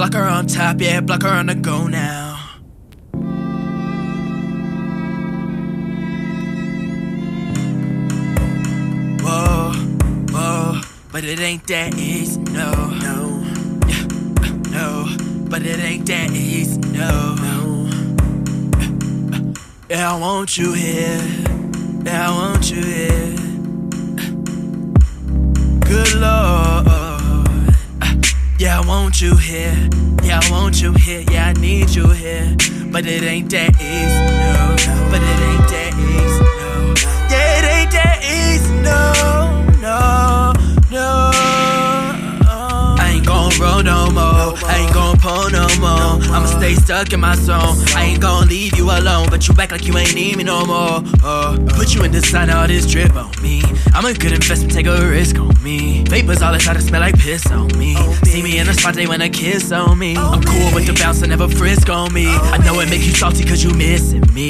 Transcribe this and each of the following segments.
Blocker on top, yeah, blocker on the go now. Whoa, whoa, but it ain't that easy, no, no, yeah, no, but it ain't that easy, no, no. Yeah, I want you here, yeah, I want you here. I want you here, yeah, I want you here, yeah, I need you here, but it ain't that easy, no, but it ain't that easy, no, yeah, it ain't that easy, no, no, no. I ain't gon' roll no more, I ain't gon' I'ma stay stuck in my zone. I ain't gon' leave you alone, but you act like you ain't need me no more. Uh, put you in the sun, all this drip on me. I'm a good investment, take a risk on me. Vapors all inside, smell like piss on me. See me in the spot, they wanna kiss on me. I'm cool with the bounce, and never frisk on me. I know it make you salty cause you missing me.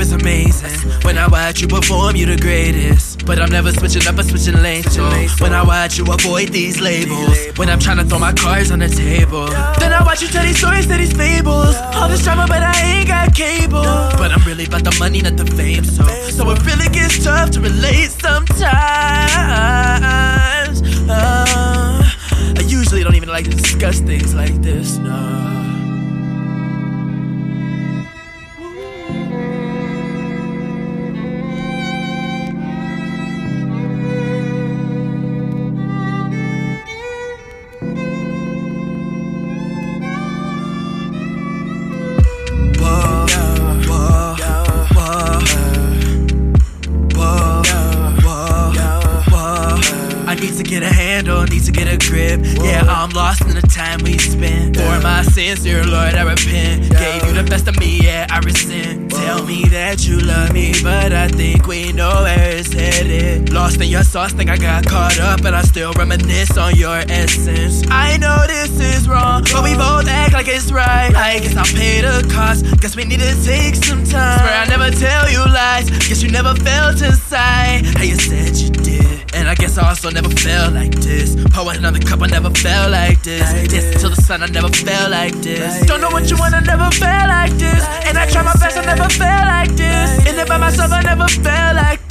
Is amazing. When I watch you perform, you're the greatest. But I'm never switching up or switching lanes. So when I watch you avoid these labels. When I'm trying to throw my cards on the table. Then I watch you tell these stories to these fables. All this drama, but I ain't got cable. But I'm really about the money, not the fame. So, so it really gets tough to relate sometimes. Uh, I usually don't even like to discuss things like this, no. Get a grip. Yeah, I'm lost in the time we spent. For my sins, dear Lord, I repent. Gave you the best of me, yeah, I resent. Tell me that you love me, but I think we know where it's headed. Lost in your sauce, think I got caught up, but I still reminisce on your essence. I know this is wrong, but we both act like it's right. I guess I'll pay the cost. Guess we need to take some time. Swear I never tell you lies. Guess you never felt inside how you said you did. And I guess I also never felt like this. Pour another cup, I never felt like this. Dance till the sun, I never felt like this. Don't know what you want, I never felt like this. And I try my best, I never felt like this. In it by myself, I never felt like this.